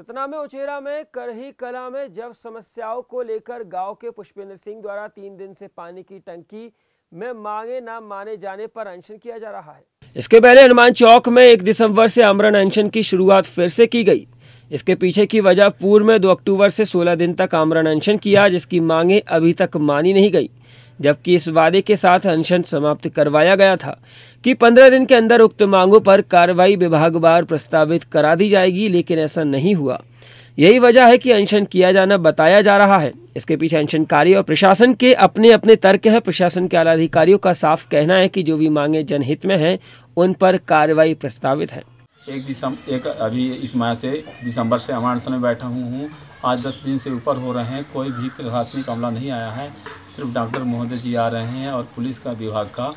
सतना में, उचेरा में, करही कला में जब समस्याओं को लेकर गाँव के पुष्पेंद्र सिंह द्वारा तीन दिन से पानी की टंकी में मांगे न माने जाने पर अनशन किया जा रहा है। इसके पहले हनुमान चौक में एक दिसंबर से अमरण अनशन की शुरुआत फिर से की गई। इसके पीछे की वजह पूर्व में 2 अक्टूबर से 16 दिन तक आमरण अनशन किया, जिसकी मांगे अभी तक मानी नहीं गई। जबकि इस वादे के साथ अनशन समाप्त करवाया गया था कि 15 दिन के अंदर उक्त मांगों पर कार्रवाई विभागवार प्रस्तावित करा दी जाएगी, लेकिन ऐसा नहीं हुआ। यही वजह है कि अनशन किया जाना बताया जा रहा है। इसके पीछे अनशनकारी और प्रशासन के अपने अपने तर्क हैं। प्रशासन के आला अधिकारियों का साफ़ कहना है कि जो भी मांगे जनहित में हैं, उन पर कार्रवाई प्रस्तावित है। एक दिसंबर एक अभी इस माह से दिसंबर से अमानसन में बैठा हूँ हूँ। आज दस दिन से ऊपर हो रहे हैं, कोई भी प्रशासनिक अमला नहीं आया है। सिर्फ़ डॉक्टर महोदय जी आ रहे हैं और पुलिस का विभाग का।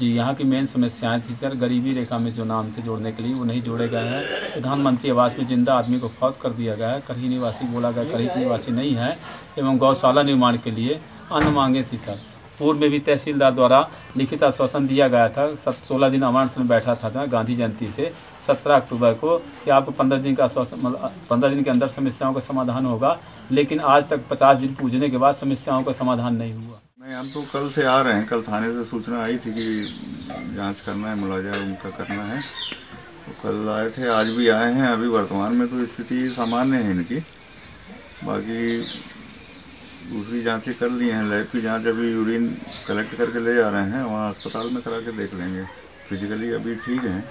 जी, यहाँ की मेन समस्याएँ थी, सर। गरीबी रेखा में जो नाम थे जोड़ने के लिए, वो नहीं जोड़े गए हैं। प्रधानमंत्री आवास में ज़िंदा आदमी को फौत कर दिया गया है। करही निवासी बोला गया, करही निवासी नहीं है, एवं गौशाला निर्माण के लिए अन्य मांगे थी, सर। पूर्व में भी तहसीलदार द्वारा लिखित आश्वासन दिया गया था। सोलह दिन अमानस में बैठा था गांधी जयंती से। सत्रह अक्टूबर को कि आपको पंद्रह दिन का आश्वासन मतलब पंद्रह दिन के अंदर समस्याओं का समाधान होगा, लेकिन आज तक पचास दिन पूजने के बाद समस्याओं का समाधान नहीं हुआ। नहीं, हम तो कल से आ रहे हैं। कल थाने से सूचना आई थी कि जाँच करना है मुलाजा उनका करना है। तो कल आए थे, आज भी आए हैं। अभी वर्तमान में तो स्थिति सामान्य है इनकी। बाकी दूसरी जाँचें कर ली हैं, लैब की जाँच अभी यूरिन कलेक्ट करके ले जा रहे हैं, वहाँ अस्पताल में करा के देख लेंगे। फिजिकली अभी ठीक हैं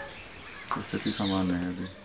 स्थिति सामान्य है अभी।